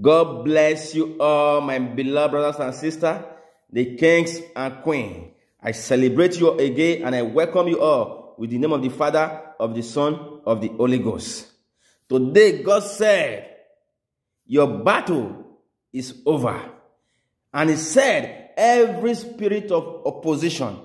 God bless you all, my beloved brothers and sisters, the kings and queen. I celebrate you again and I welcome you all with the name of the Father, of the Son, of the Holy Ghost. Today, God said, Your battle is over. And He said, Every spirit of opposition,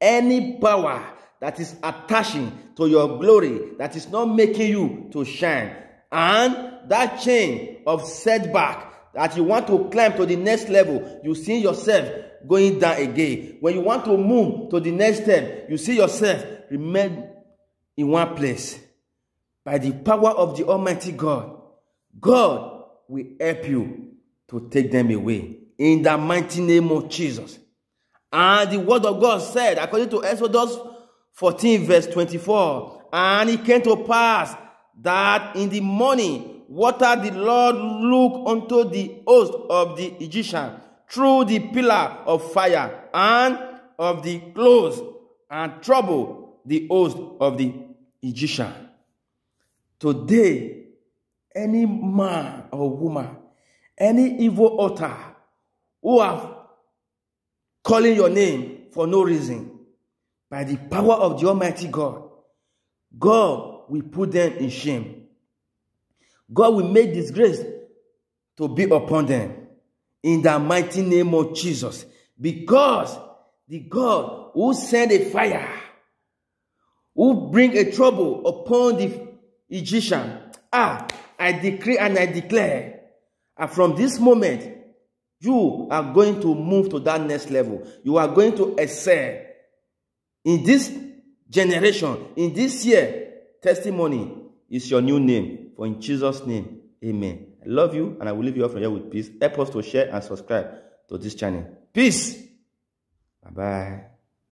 any power that is attaching to your glory, that is not making you to shine, and that chain of setback that you want to climb to the next level, you see yourself going down again. When you want to move to the next step, you see yourself remain in one place. By the power of the Almighty God, God will help you to take them away. In the mighty name of Jesus. And the word of God said, according to Exodus 14, verse 24, and it came to pass that in the morning water the Lord look unto the host of the Egyptian through the pillar of fire and of the clothes and trouble the host of the Egyptian. Today, any man or woman, any evil altar who are calling your name for no reason, by the power of the Almighty God, God will put them in shame. God will make disgrace to be upon them in the mighty name of Jesus. Because the God who sent a fire, who bring a trouble upon the Egyptian, ah, I decree and I declare, and from this moment, you are going to move to that next level. You are going to excel in this generation, in this year. Testimony is your new name. For in Jesus' name, amen. I love you and I will leave you off here with peace. Help us to share and subscribe to this channel. Peace. Bye-bye.